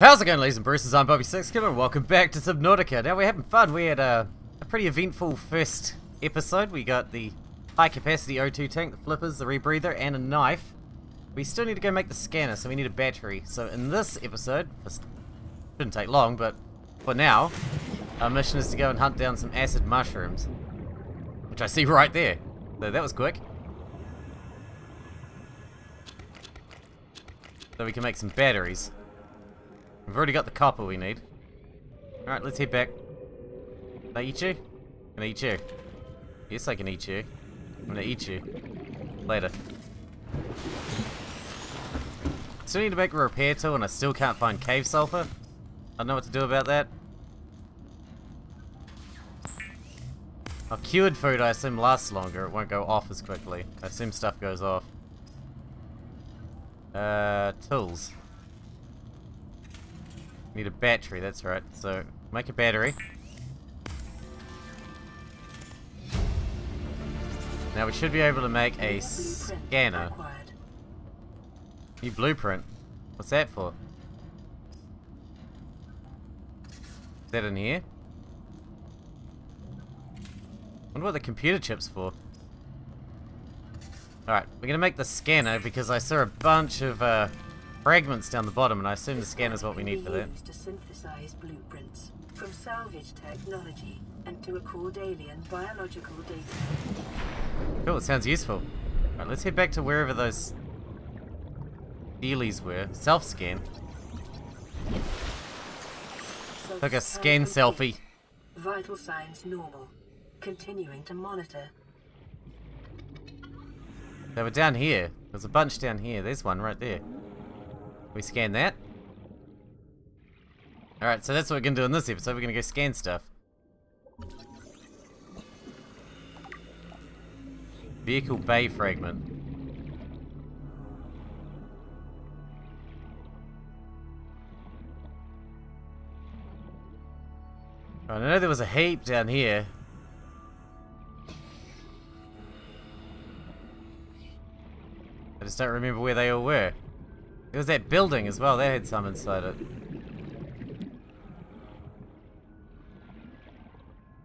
How's it going ladies and bruises, I'm Bobby Sixkilla and welcome back to Subnautica. Now we're having fun, we had a, a pretty eventful first episode. We got the high capacity O2 tank, the flippers, the rebreather and a knife. We still need to go make the scanner, so we need a battery. So in this episode, this shouldn't take long, but for now, our mission is to go and hunt down some acid mushrooms. Which I see right there. So that was quick. So we can make some batteries. We've already got the copper we need. Alright, let's head back. Can I eat you? Can I eat you? Yes, I can eat you. I'm gonna eat you. Later. Still need to make a repair tool and I still can't find cave sulfur. I don't know what to do about that. Oh, cured food I assume lasts longer. It won't go off as quickly. I assume stuff goes off. Uh, tools. Need a battery, that's right. So, make a battery. Now we should be able to make a scanner. New blueprint. What's that for? Is that in here? wonder what the computer chip's for. Alright, we're gonna make the scanner because I saw a bunch of uh, fragments down the bottom, and I assume the scanner is what we need for that. to synthesize blueprints from salvage technology and to record alien biological data. Cool, it sounds useful. Alright, let's head back to wherever those dealies were. Self-scan. Took a scan selfie. Vital signs normal. Continuing to monitor. They were down here. There's a bunch down here. There's one right there. We scan that. Alright, so that's what we're to do in this episode. We're to go scan stuff. Vehicle bay fragment. Oh, I know there was a heap down here. I just don't remember where they all were. There was that building as well, they had some inside it.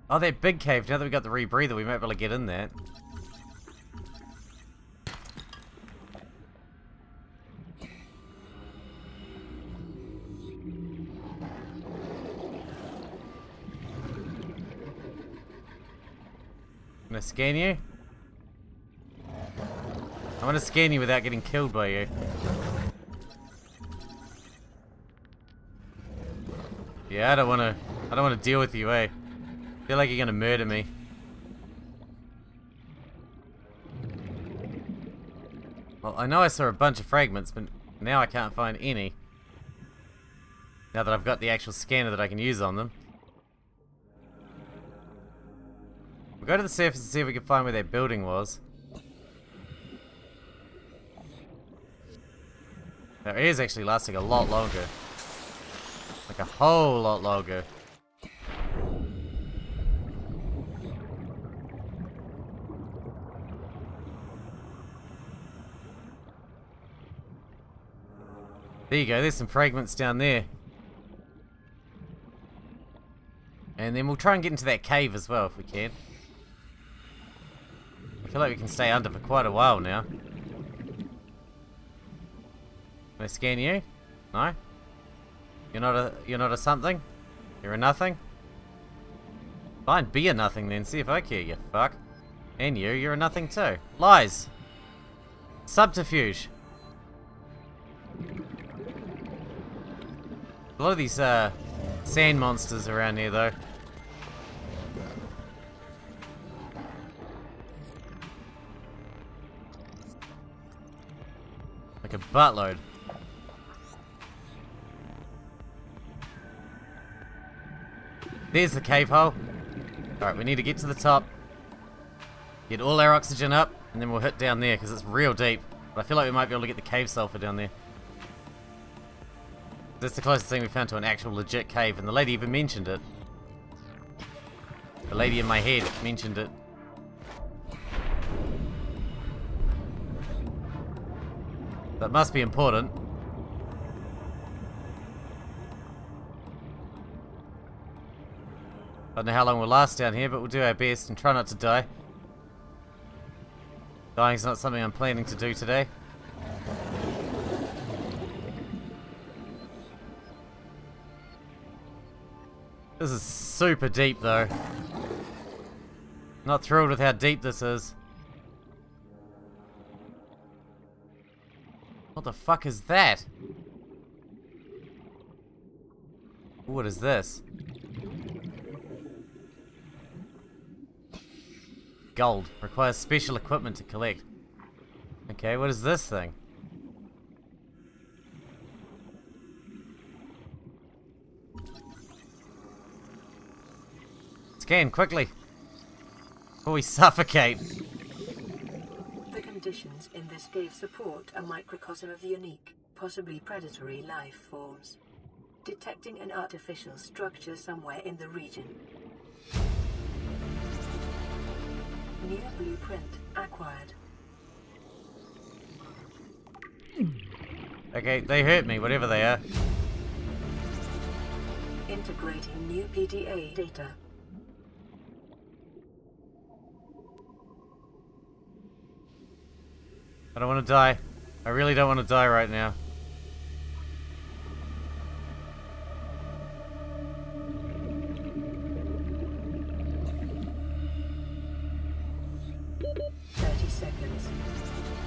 Oh, that big cave. Now that we got the rebreather, we might be able to get in there. Can I scan you? I want to scan you without getting killed by you. Yeah, I don't want to. I don't want to deal with you, eh? I feel like you're gonna murder me. Well, I know I saw a bunch of fragments, but now I can't find any. Now that I've got the actual scanner that I can use on them. We'll go to the surface and see if we can find where that building was. That is actually lasting a lot longer. Like a whole lot longer. There you go, there's some fragments down there. And then we'll try and get into that cave as well if we can. I feel like we can stay under for quite a while now. Can I scan you? No? You're not a you're not a something? You're a nothing? Fine, be a nothing then, see if I care, you fuck. And you, you're a nothing too. Lies! Subterfuge. A lot of these uh, sand monsters around here though. Like a buttload. There's the cave hole. Alright, we need to get to the top. Get all our oxygen up, and then we'll hit down there, because it's real deep. But I feel like we might be able to get the cave sulfur down there. That's the closest thing we found to an actual legit cave, and the lady even mentioned it. The lady in my head mentioned it. That must be important. I don't know how long we'll last down here, but we'll do our best and try not to die. Dying's not something I'm planning to do today. This is super deep though. Not thrilled with how deep this is. What the fuck is that? What is this? Gold. Requires special equipment to collect. Okay, what is this thing? Scan, quickly! Before we suffocate! The conditions in this cave support a microcosm of unique, possibly predatory life forms. Detecting an artificial structure somewhere in the region. New blueprint acquired. Okay, they hurt me, whatever they are. Integrating new PDA data. I don't want to die. I really don't want to die right now.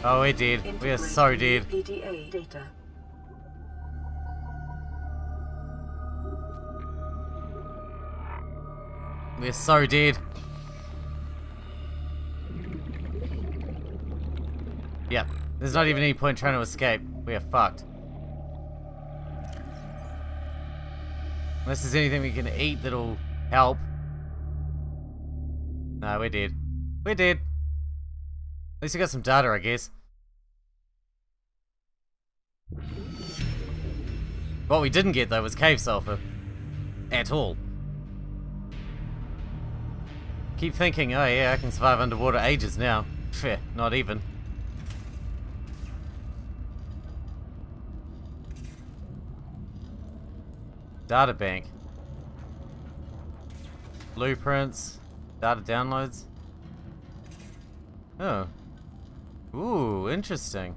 Oh, we did. We are so dead. PDA data. We are so dead. Yep. There's not even any point trying to escape. We are fucked. Unless there's anything we can eat that'll help. No, we're dead. We're dead. At least we got some data, I guess. What we didn't get, though, was cave sulfur. At all. Keep thinking, oh yeah, I can survive underwater ages now. Pfeh, not even. Data bank. Blueprints. Data downloads. Oh. Ooh, interesting.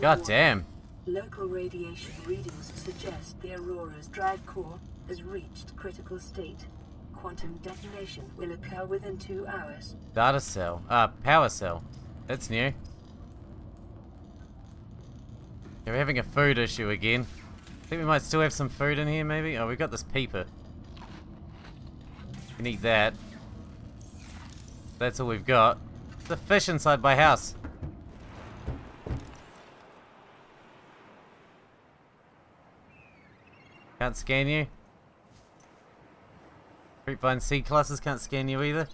God damn. Local radiation readings suggest the Aurora's drive core has reached critical state. Quantum detonation will occur within two hours. Data cell. Uh, power cell. That's new. Yeah, we're having a food issue again. I think we might still have some food in here, maybe? Oh, we've got this peeper. Can eat that. That's all we've got. The fish inside my house. Can't scan you. Creepvine C classes can't scan you either.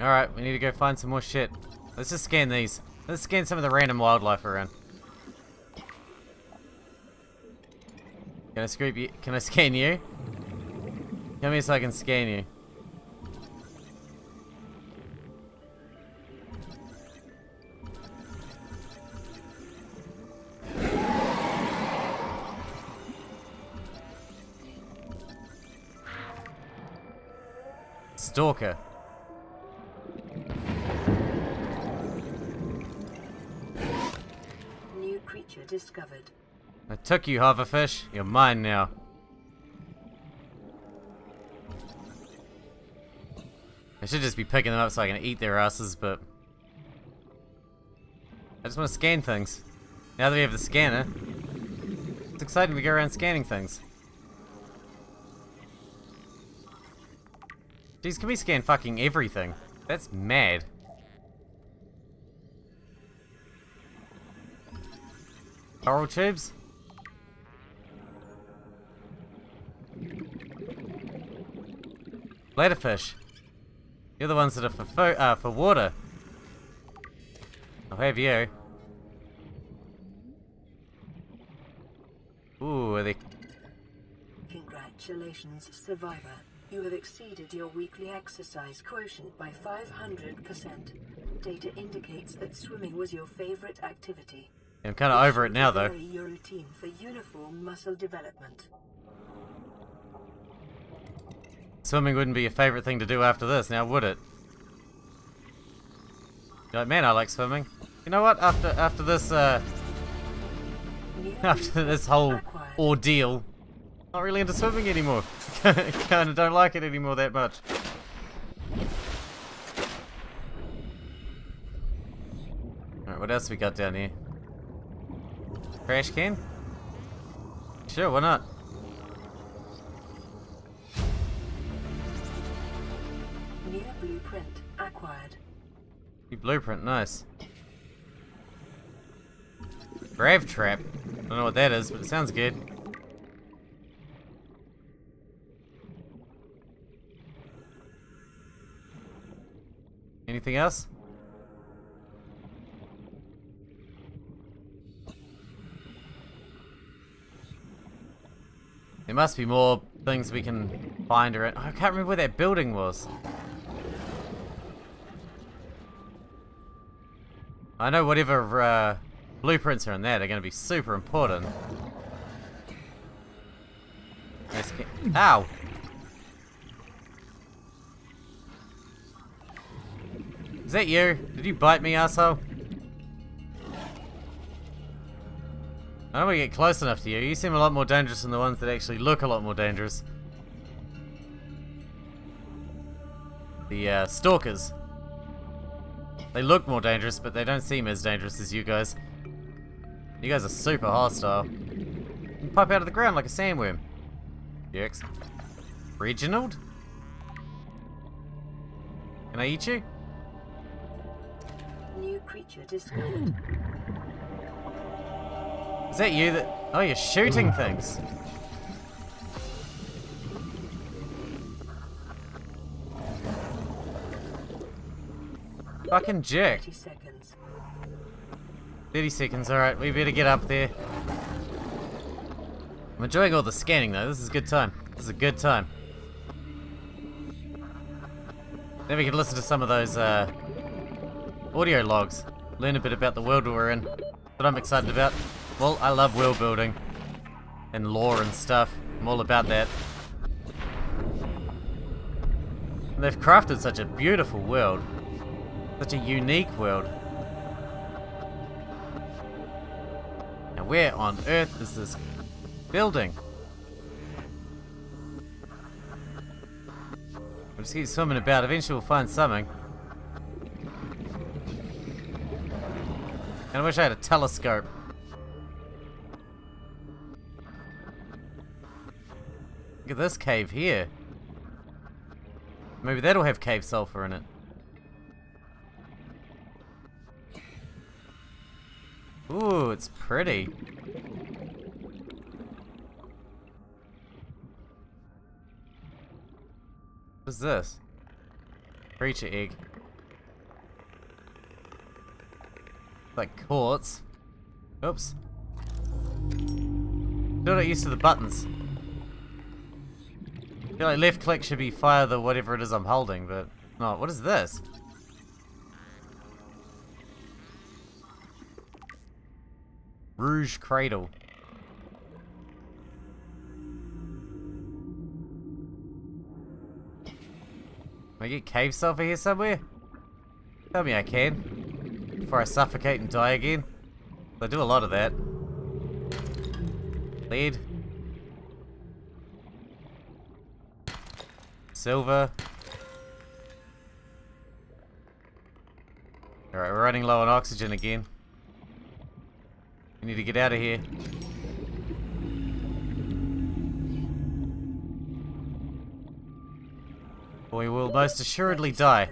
Alright, we need to go find some more shit. Let's just scan these. Let's scan some of the random wildlife around. Can I scoop you? Can I scan you? Come here so I can scan you. Stalker. Discovered. I took you, hoverfish. You're mine now. I should just be picking them up so I can eat their asses, but... I just want to scan things. Now that we have the scanner, it's exciting to go around scanning things. Jeez, can we scan fucking everything? That's mad. Coral tubes? Bladderfish. You're the ones that are for fo uh, for water. I'll have you. Ooh, are they Congratulations, survivor. You have exceeded your weekly exercise quotient by 500%. Data indicates that swimming was your favorite activity. I'm kind of over it now, though. Your routine for uniform muscle development. Swimming wouldn't be your favorite thing to do after this, now would it? You're like, man, I like swimming. You know what? After after this, uh, after this whole ordeal, not really into swimming anymore. kind of don't like it anymore that much. Alright, what else we got down here? Trash can? Sure, why not? New blueprint acquired. New blueprint, nice. Grav trap. I don't know what that is, but it sounds good. Anything else? There must be more things we can find around. I can't remember where that building was. I know whatever uh, blueprints are in there, they're going to be super important. Ow! Is that you? Did you bite me, asshole? I don't want to get close enough to you. You seem a lot more dangerous than the ones that actually look a lot more dangerous. The uh, stalkers. They look more dangerous, but they don't seem as dangerous as you guys. You guys are super hostile. You pop out of the ground like a sandworm. Jerks. Reginald? Can I eat you? New creature discovered. Is that you that... Oh, you're shooting things. Fucking jerk. 30 seconds. 30 seconds, alright, we better get up there. I'm enjoying all the scanning though, this is a good time. This is a good time. Then we can listen to some of those uh, audio logs. Learn a bit about the world we're in. That I'm excited about. Well, I love world building. And lore and stuff. I'm all about that. And they've crafted such a beautiful world. Such a unique world. Now where on earth is this building? We'll just keep swimming about, eventually we'll find something. And I wish I had a telescope. Look at this cave here. Maybe that'll have cave sulfur in it. Ooh, it's pretty. What's this? Creature egg. Like quartz. Oops. Still not used to the buttons. Feel like left click should be fire the whatever it is I'm holding, but no. What is this? Rouge Cradle. Can I get cave sulfur here somewhere? Tell me I can. Before I suffocate and die again. I do a lot of that. Lead. Silver. Alright, we're running low on oxygen again. We need to get out of here. We will most assuredly die.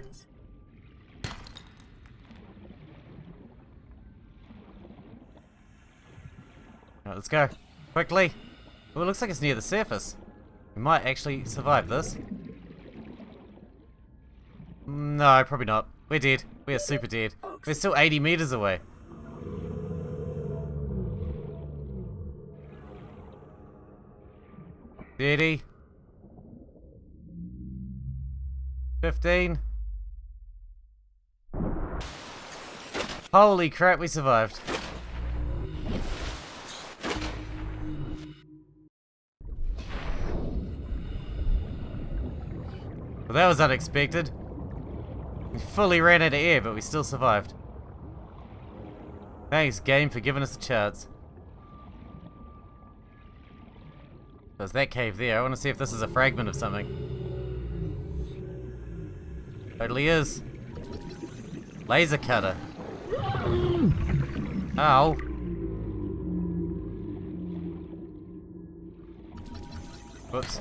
let's go. Quickly. Oh, it looks like it's near the surface. We might actually survive this. No, probably not. We're dead. We are super dead. We're still 80 meters away. 30. 15. Holy crap, we survived. Well, that was unexpected. Fully ran out of air, but we still survived. Thanks, game, for giving us a chance. There's that cave there. I want to see if this is a fragment of something. Totally is. Laser cutter. Ow. Whoops.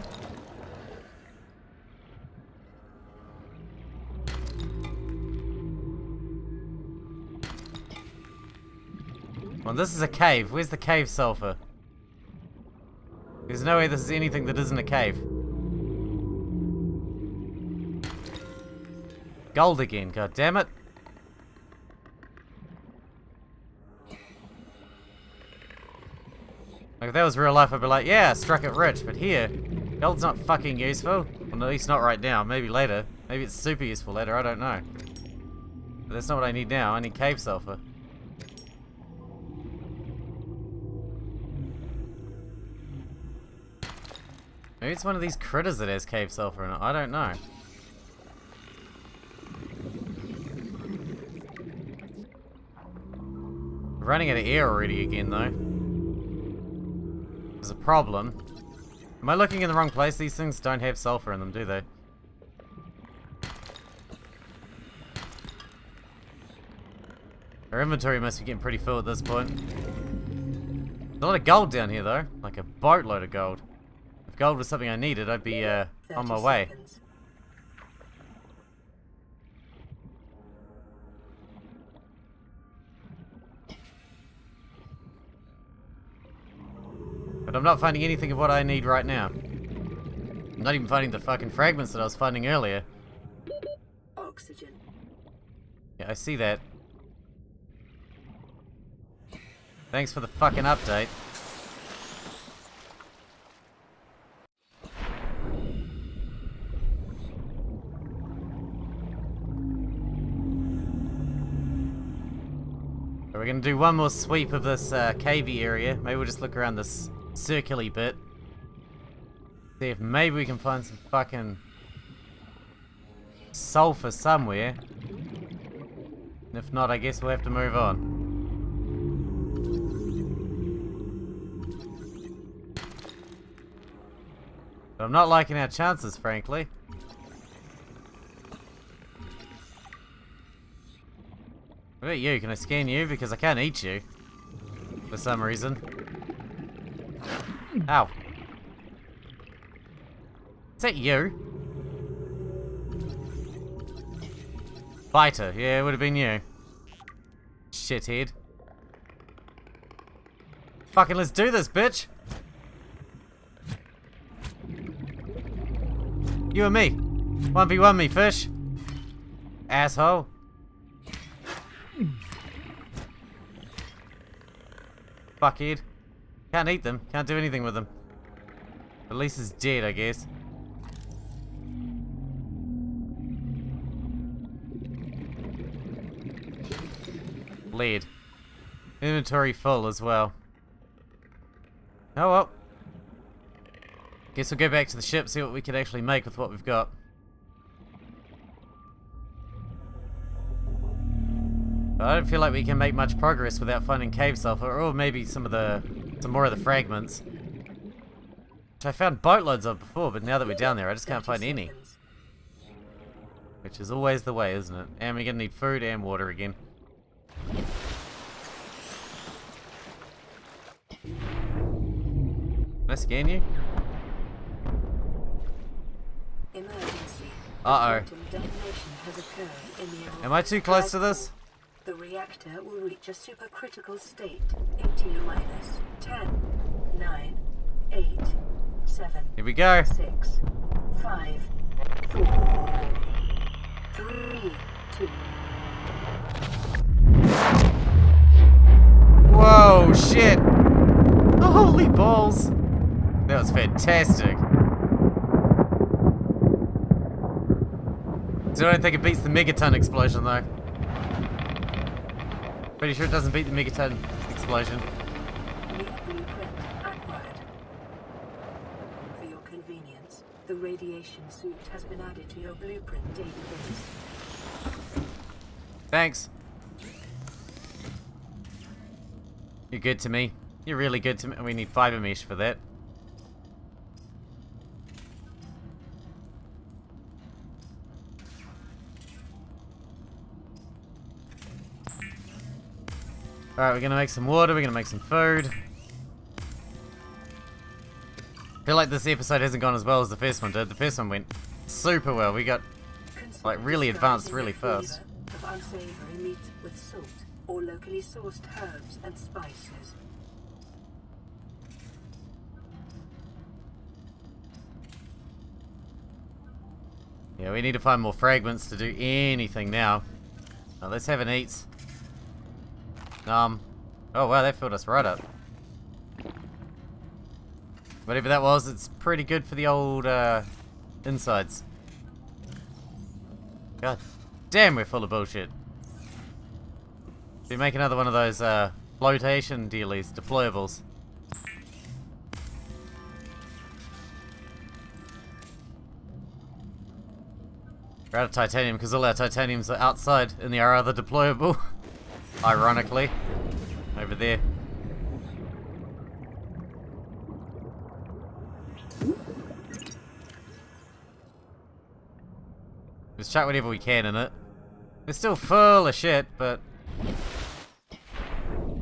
Well, this is a cave. Where's the cave sulfur? There's no way this is anything that isn't a cave. Gold again, god damn it. Like if that was real life, I'd be like, yeah, struck it rich, but here, gold's not fucking useful. Well, at least not right now, maybe later. Maybe it's super useful later, I don't know. But that's not what I need now, I need cave sulfur. Maybe it's one of these critters that has cave sulfur in it. I don't know. running out of air already again, though. There's a problem. Am I looking in the wrong place? These things don't have sulfur in them, do they? Our inventory must be getting pretty full at this point. There's a lot of gold down here, though. Like a boatload of gold gold was something I needed, I'd be uh, on my way. But I'm not finding anything of what I need right now. I'm not even finding the fucking fragments that I was finding earlier. Oxygen. Yeah, I see that. Thanks for the fucking update. We're gonna do one more sweep of this uh, cavey area. Maybe we'll just look around this circular bit. See if maybe we can find some fucking sulfur somewhere. And if not, I guess we'll have to move on. But I'm not liking our chances, frankly. What about you? Can I scan you? Because I can't eat you. For some reason. Ow. Is that you? Fighter. Yeah, it would have been you. Shithead. Fucking let's do this, bitch! You and me. 1v1 me, fish. Asshole. Fuckhead. Can't eat them. Can't do anything with them. At least it's dead, I guess. Lead. Inventory full as well. Oh well. Guess we'll go back to the ship, see what we can actually make with what we've got. I don't feel like we can make much progress without finding cave sulfur, or maybe some of the, some more of the fragments. Which I found boatloads of before, but now that we're down there, I just can't find any. Which is always the way, isn't it? And we're gonna need food and water again. Can I scan you? Uh-oh. Am I too close to this? the reactor will reach a supercritical state in minus 10, 9, 8, 7, Here we go. 6, 5, 4, 3, 2. Whoa, shit! Holy balls! That was fantastic. So I don't think it beats the megaton explosion though. Pretty sure it doesn't beat the megaton explosion. New blueprint acquired. For your convenience, the radiation suit has been added to your blueprint database. Thanks. You're good to me. You're really good to me. We need fiber mesh for that. Alright, we're gonna make some water, we're gonna make some food. I feel like this episode hasn't gone as well as the first one did. The first one went super well. We got Like, really advanced really fast. Meat with salt or locally herbs and spices. Yeah, we need to find more fragments to do anything now. Now let's have an eat. Um, oh wow, they filled us right up. Whatever that was, it's pretty good for the old, uh, insides. God damn, we're full of bullshit. We make another one of those, uh, flotation dealies, deployables. We're out of titanium because all our titaniums are outside in the other deployable. Ironically. Over there. Let's chuck whatever we can in it. It's still full of shit, but...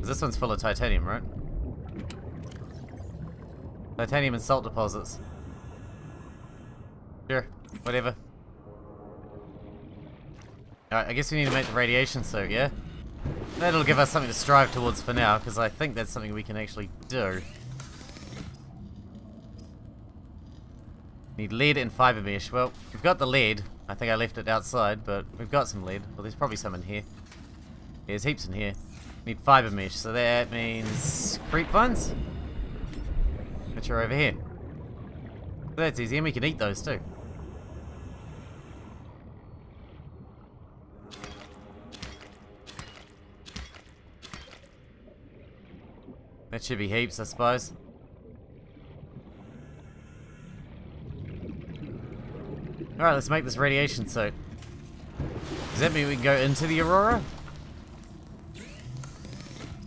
This one's full of titanium, right? Titanium and salt deposits. Sure, whatever. Alright, I guess we need to make the radiation suit, yeah? That'll give us something to strive towards for now, because I think that's something we can actually do. Need lead and fiber mesh. Well, we've got the lead. I think I left it outside, but we've got some lead. Well, there's probably some in here. There's heaps in here. Need fiber mesh, so that means creep vines, which are over here. That's easy, and we can eat those too. That should be heaps, I suppose. Alright, let's make this radiation suit. Does that mean we can go into the Aurora?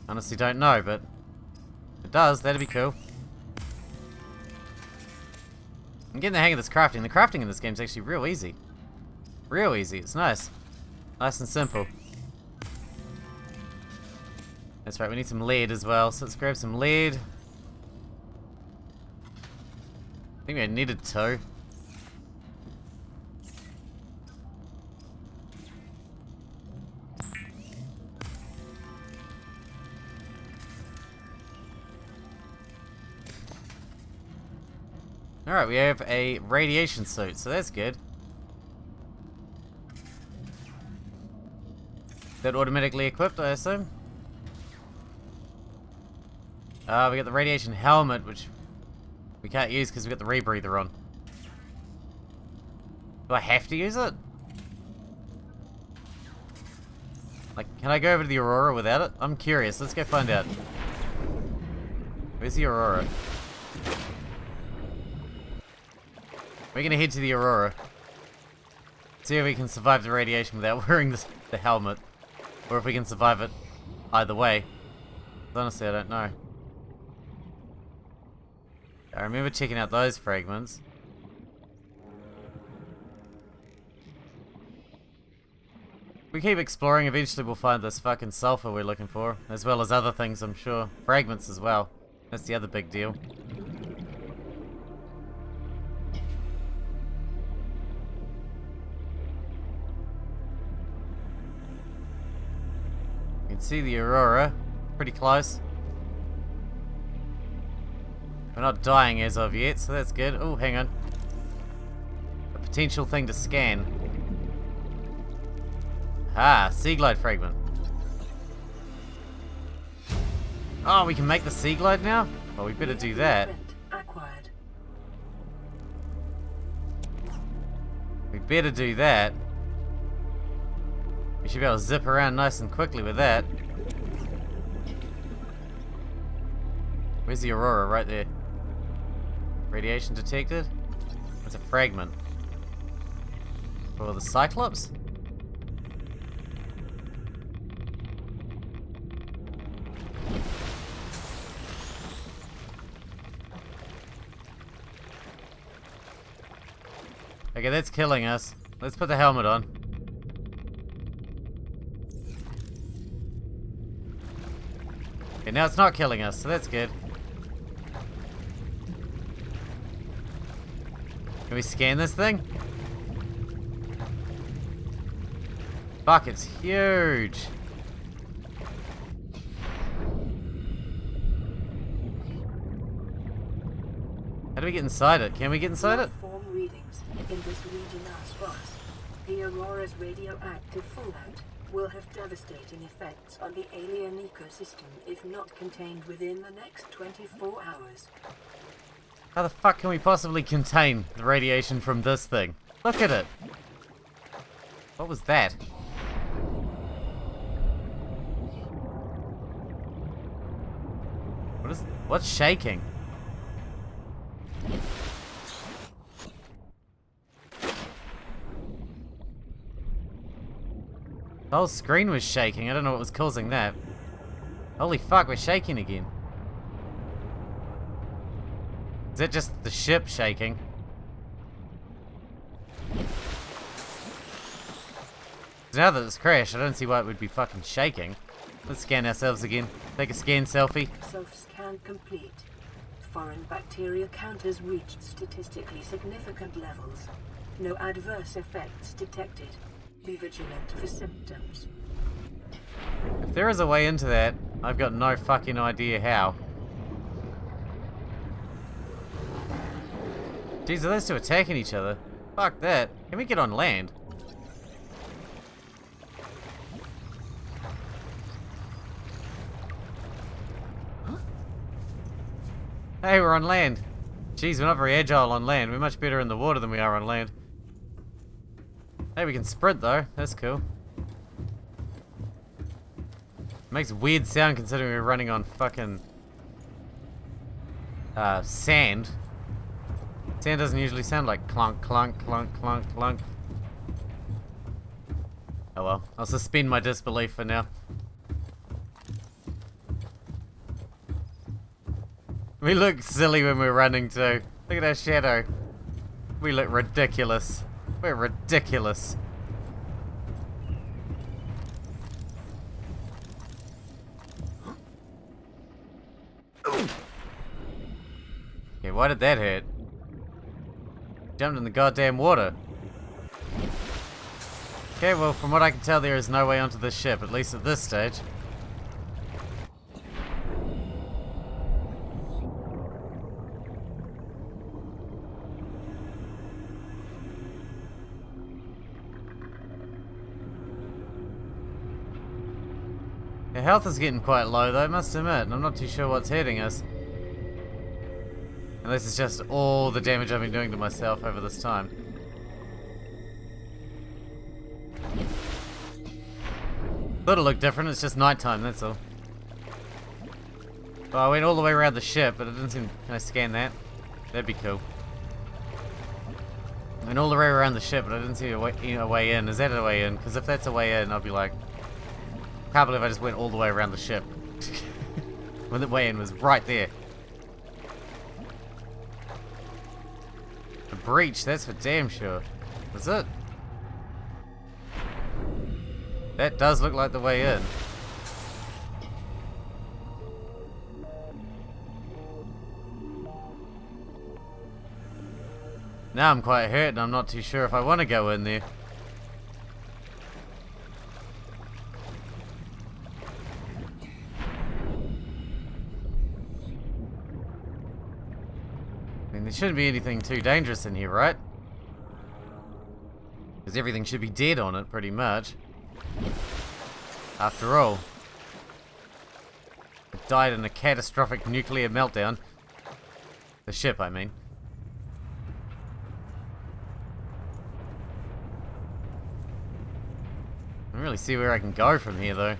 Honestly don't know, but it does, that'd be cool. I'm getting the hang of this crafting. The crafting in this game is actually real easy. Real easy. It's nice. Nice and simple. That's right, we need some lead as well, so let's grab some lead. I think we needed two. Alright, we have a radiation suit, so that's good. That automatically equipped, I assume? Uh, we got the radiation helmet, which we can't use because we got the rebreather on. Do I have to use it? Like, can I go over to the Aurora without it? I'm curious. Let's go find out. Where's the Aurora? We're gonna head to the Aurora. See if we can survive the radiation without wearing the, the helmet. Or if we can survive it either way. Honestly, I don't know. I remember checking out those fragments. We keep exploring, eventually we'll find this fucking sulfur we're looking for, as well as other things, I'm sure. Fragments as well. That's the other big deal. You can see the aurora, pretty close. We're not dying as of yet, so that's good. Oh, hang on. A potential thing to scan. Ah, Seaglide fragment. Oh, we can make the Seaglide now? Well, we better do that. We better do that. We should be able to zip around nice and quickly with that. Where's the Aurora? Right there. Radiation detected? It's a fragment. Or the Cyclops? Okay, that's killing us. Let's put the helmet on. Okay, now it's not killing us, so that's good. Can we scan this thing? Fuck, it's huge. How do we get inside it? Can we get inside it? Readings in this region are sparse. The Aurora's radioactive fallout will have devastating effects on the alien ecosystem if not contained within the next 24 hours. How the fuck can we possibly contain the radiation from this thing? Look at it. What was that? What is what's shaking? The whole screen was shaking. I don't know what was causing that. Holy fuck, we're shaking again. Is it just the ship shaking? Now that it's crashed, I don't see why it would be fucking shaking. Let's scan ourselves again. Take a scan selfie. Self-scan complete. Foreign bacteria counters reached statistically significant levels. No adverse effects detected. Be vigilant for symptoms. If there is a way into that, I've got no fucking idea how. Jeez, are those two attacking each other? Fuck that. Can we get on land? Hey, we're on land. Jeez, we're not very agile on land. We're much better in the water than we are on land. Hey, we can sprint though. That's cool. Makes weird sound considering we're running on fucking uh, sand. Sand doesn't usually sound like clunk, clunk, clunk, clunk, clunk. Oh well, I'll suspend my disbelief for now. We look silly when we're running too. Look at our shadow. We look ridiculous. We're ridiculous. Yeah, why did that hurt? Jumped in the goddamn water. Okay, well, from what I can tell, there is no way onto this ship, at least at this stage. Our health is getting quite low though, I must admit, and I'm not too sure what's hitting us. Unless is just all the damage I've been doing to myself over this time. Thought it looked different, it's just nighttime, that's all. Oh, I went all the way around the ship, but it didn't seem... Can I scan that? That'd be cool. I went all the way around the ship, but I didn't see a way, you know, a way in. Is that a way in? Because if that's a way in, I'll be like... Can't believe I just went all the way around the ship. when the way in was right there. Breach, that's for damn sure. Was it? That does look like the way in. Now I'm quite hurt and I'm not too sure if I want to go in there. There shouldn't be anything too dangerous in here, right? Because everything should be dead on it, pretty much. After all. It died in a catastrophic nuclear meltdown. The ship, I mean. don't really see where I can go from here though.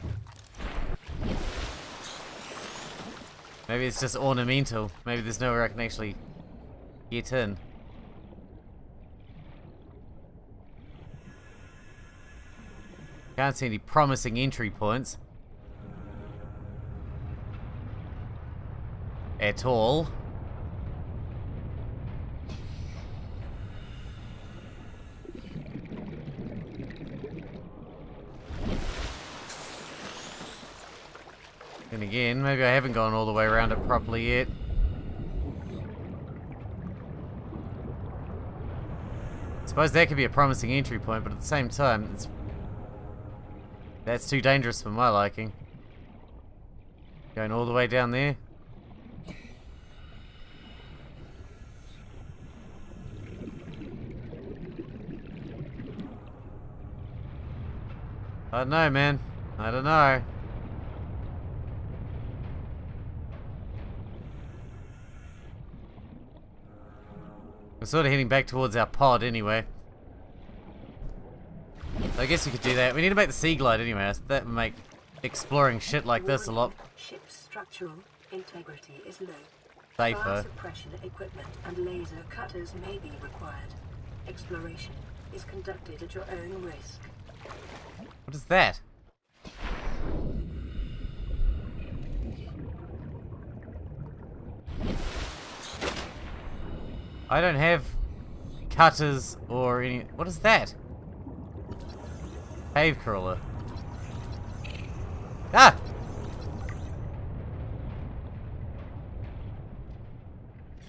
Maybe it's just ornamental. Maybe there's nowhere I can actually get in. Can't see any promising entry points. At all. And again, maybe I haven't gone all the way around it properly yet. I suppose that could be a promising entry point, but at the same time, it's that's too dangerous for my liking. Going all the way down there. I don't know, man. I don't know. We're sort of heading back towards our pod anyway. I guess we could do that. We need to make the Seaglide anyway. That would make exploring shit like this a lot Ship's structural integrity is low. safer. Fire suppression equipment and laser cutters may be required. Exploration is conducted at your own risk. What is that? I don't have cutters or any... What is that? Cave crawler. Ah!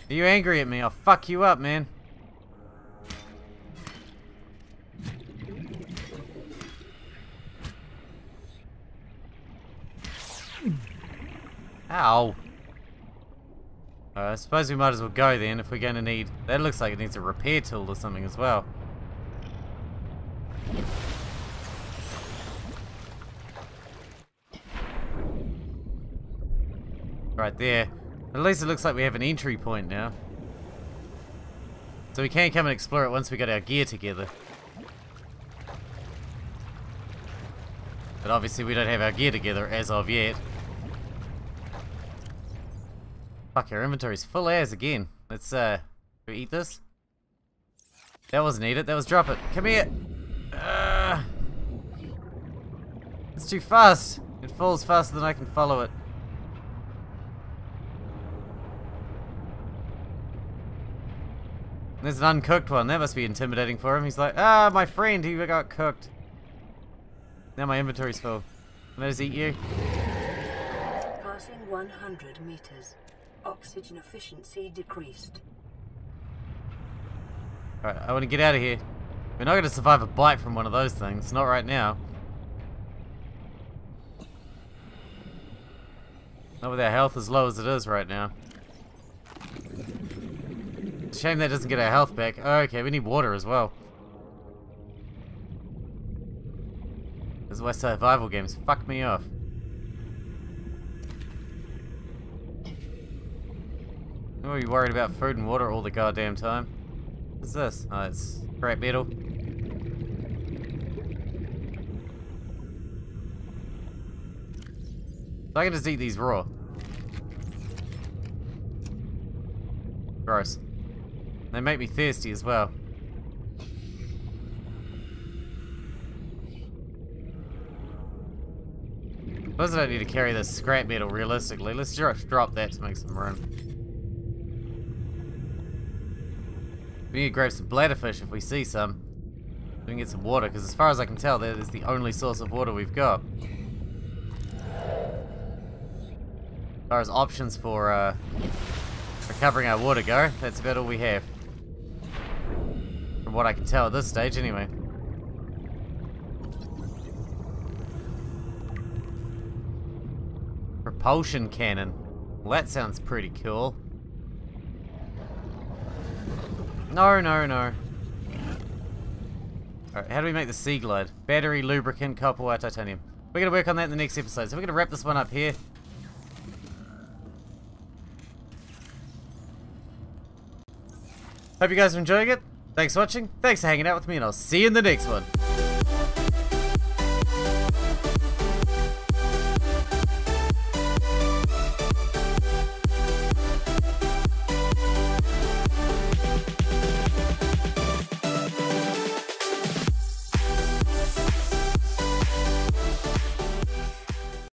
Are you angry at me? I'll fuck you up, man. Ow. Uh, I suppose we might as well go then if we're going to need... That looks like it needs a repair tool or something as well. Right there. At least it looks like we have an entry point now. So we can come and explore it once we got our gear together. But obviously we don't have our gear together as of yet. Fuck, our inventory's full as again. Let's, uh, eat this? That wasn't eat it, that was drop it. Come here! Uh, it's too fast! It falls faster than I can follow it. There's an uncooked one. That must be intimidating for him. He's like, ah, my friend, he got cooked. Now my inventory's full. I just eat you? Passing 100 meters. Oxygen efficiency decreased. Alright, I want to get out of here. We're not going to survive a bite from one of those things. Not right now. Not with our health as low as it is right now. Shame that doesn't get our health back. Oh, okay, we need water as well. This is why survival games fuck me off. You worried about food and water all the goddamn time? What's this? Oh, it's scrap metal. I can just eat these raw. Gross. They make me thirsty as well. Suppose I don't need to carry this scrap metal realistically. Let's just drop that to make some room. We need to grab some bladderfish if we see some. We can get some water, because as far as I can tell, that is the only source of water we've got. As far as options for uh, recovering our water go, that's about all we have. From what I can tell at this stage, anyway. Propulsion cannon. Well, that sounds pretty cool. No, no, no. Alright, how do we make the Seaglide? Battery, lubricant, copper wire, titanium. We're going to work on that in the next episode. So we're going to wrap this one up here. Hope you guys are enjoying it. Thanks for watching. Thanks for hanging out with me, and I'll see you in the next one.